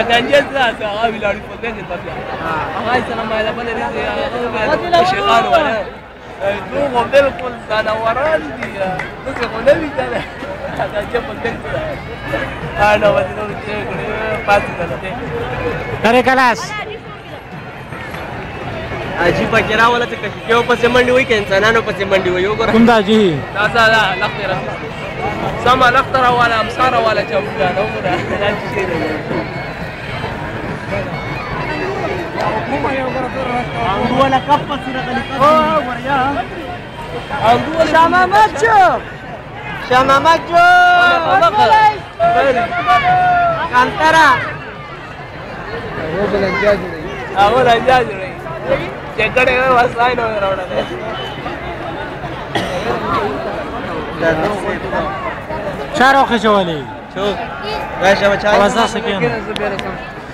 اكنجز ساعه بلا ريفوزين بطلع هاي سنه ما لا بلا ريفوزين شغال ولا دوغو بالكل انا وراني دي بس هو نبي انا اكنجز بطلع انا بدل پاس کرتے کرے کلاس عجیب کیرا ولا ته کښې یو پسې منډې وایي که انسانانو پسې منډې وایي وګوره کوم دا جي دا څه ده لښتې را سمه لښته راواله امسا راواله چوکونه وګوره دا څه شی دی أول كفة سيرة أوه وريا شاماماتشو شاماماتشو كانترا أول أنجاجري أول أنجاجري చెక్కడ వస్తాయి چهار وخه شولې شو راشه بچا 15 سکه